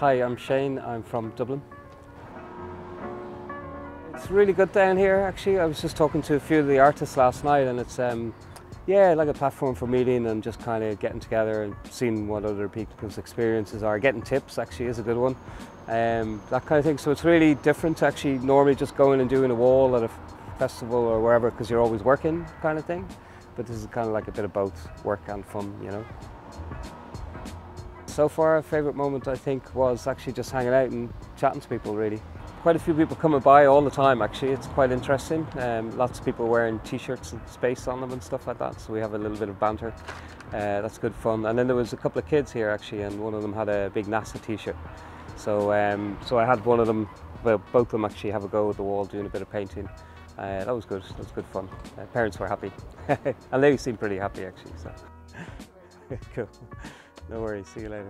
Hi, I'm Shane. I'm from Dublin. It's really good down here actually. I was just talking to a few of the artists last night and it's um, yeah, like a platform for meeting and just kind of getting together and seeing what other people's experiences are. Getting tips actually is a good one. Um, that kind of thing. So it's really different to actually normally just going and doing a wall at a festival or wherever because you're always working kind of thing. But this is kind of like a bit of both work and fun, you know. So far, a favourite moment I think was actually just hanging out and chatting to people really. Quite a few people coming by all the time actually, it's quite interesting. Um, lots of people wearing t-shirts and space on them and stuff like that, so we have a little bit of banter. Uh, that's good fun. And then there was a couple of kids here actually and one of them had a big NASA t-shirt. So, um, so I had one of them, well both of them actually have a go at the wall doing a bit of painting. Uh, that was good, that was good fun. Uh, parents were happy and they seemed pretty happy actually. So. cool. No worries, see you later.